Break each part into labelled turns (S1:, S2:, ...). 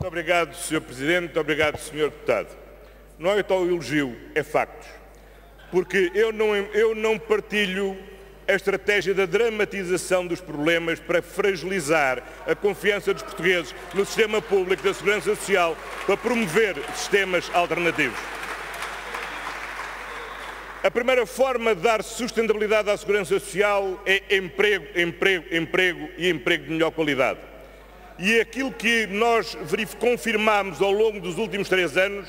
S1: Muito obrigado, Sr. Presidente. Muito obrigado, Sr. Deputado. Não é tal elogio, é factos. Porque eu não, eu não partilho a estratégia da dramatização dos problemas para fragilizar a confiança dos portugueses no sistema público da segurança social para promover sistemas alternativos. A primeira forma de dar sustentabilidade à segurança social é emprego, emprego, emprego e emprego de melhor qualidade. E aquilo que nós confirmamos ao longo dos últimos três anos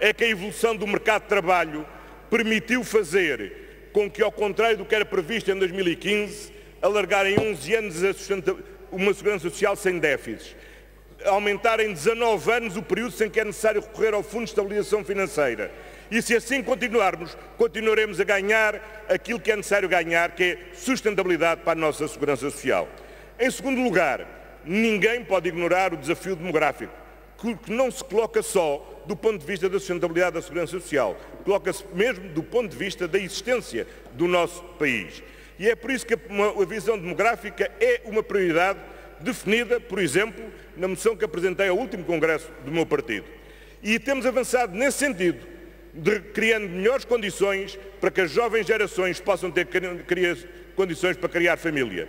S1: é que a evolução do mercado de trabalho permitiu fazer com que, ao contrário do que era previsto em 2015, alargar em 11 anos uma segurança social sem déficits, aumentar em 19 anos o período sem que é necessário recorrer ao Fundo de Estabilização Financeira e se assim continuarmos, continuaremos a ganhar aquilo que é necessário ganhar, que é sustentabilidade para a nossa segurança social. Em segundo lugar, ninguém pode ignorar o desafio demográfico, que não se coloca só do ponto de vista da sustentabilidade da segurança social, coloca-se mesmo do ponto de vista da existência do nosso país. E é por isso que a visão demográfica é uma prioridade definida, por exemplo, na moção que apresentei ao último congresso do meu partido. E temos avançado nesse sentido, de, criando melhores condições para que as jovens gerações possam ter condições para criar família.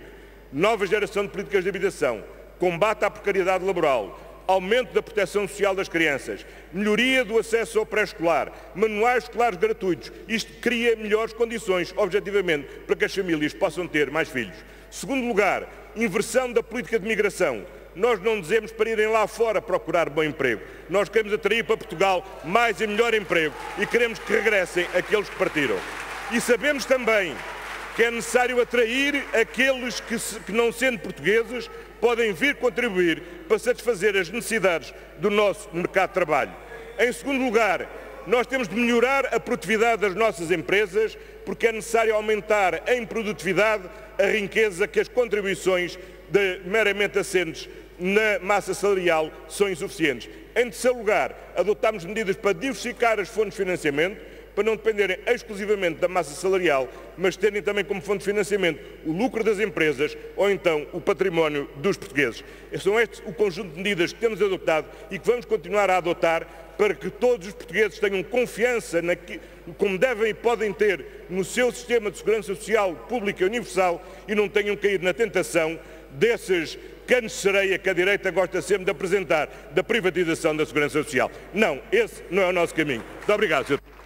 S1: Nova geração de políticas de habitação, combate à precariedade laboral, aumento da proteção social das crianças, melhoria do acesso ao pré-escolar, manuais escolares gratuitos. Isto cria melhores condições, objetivamente, para que as famílias possam ter mais filhos. Segundo lugar, inversão da política de migração nós não dizemos para irem lá fora procurar bom emprego. Nós queremos atrair para Portugal mais e melhor emprego e queremos que regressem aqueles que partiram. E sabemos também que é necessário atrair aqueles que, que, não sendo portugueses, podem vir contribuir para satisfazer as necessidades do nosso mercado de trabalho. Em segundo lugar, nós temos de melhorar a produtividade das nossas empresas, porque é necessário aumentar em produtividade a riqueza que as contribuições de meramente assentes na massa salarial são insuficientes. Em terceiro lugar, adotámos medidas para diversificar as fontes de financiamento, para não dependerem exclusivamente da massa salarial, mas terem também como fonte de financiamento o lucro das empresas ou então o património dos portugueses. São estes o conjunto de medidas que temos adotado e que vamos continuar a adotar para que todos os portugueses tenham confiança, na, como devem e podem ter, no seu sistema de segurança social pública e universal e não tenham caído na tentação desses canos de sereia que a direita gosta sempre de apresentar da privatização da segurança social. Não, esse não é o nosso caminho. Muito obrigado, Sr.